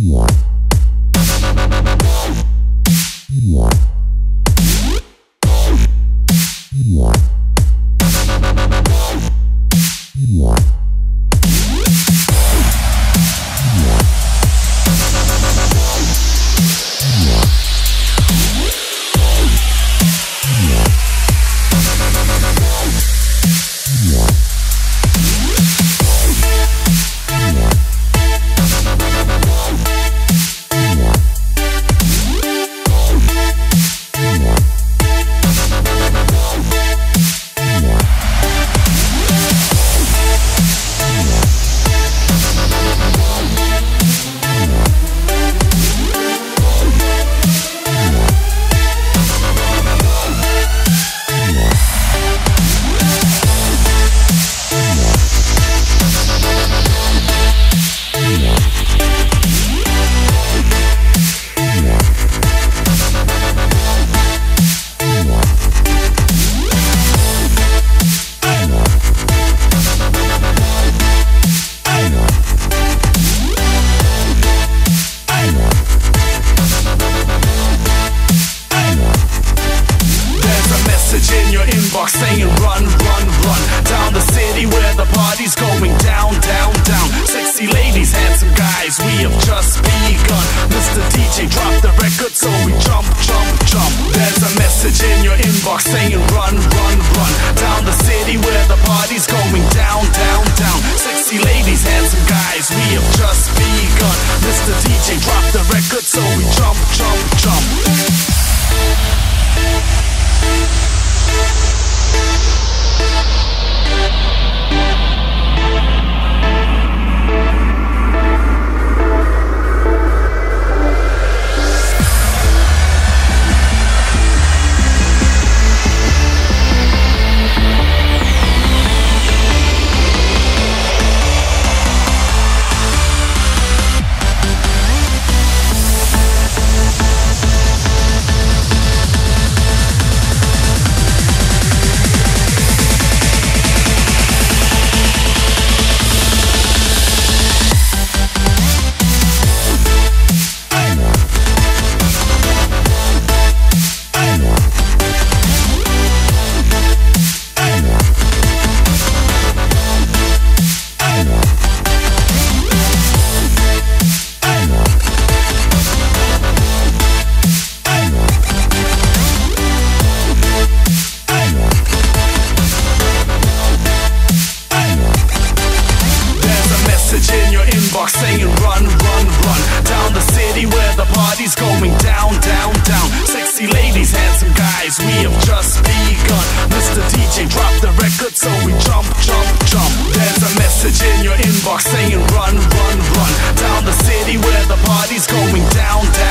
There's in saying run, run, run Down the city where the party's going down, down, down Sexy ladies, handsome guys, we have just begun Mr. DJ, drop the record so we jump, jump, jump There's a message in your inbox saying run, run, run message in your inbox saying run, run, run Down the city where the party's going down, down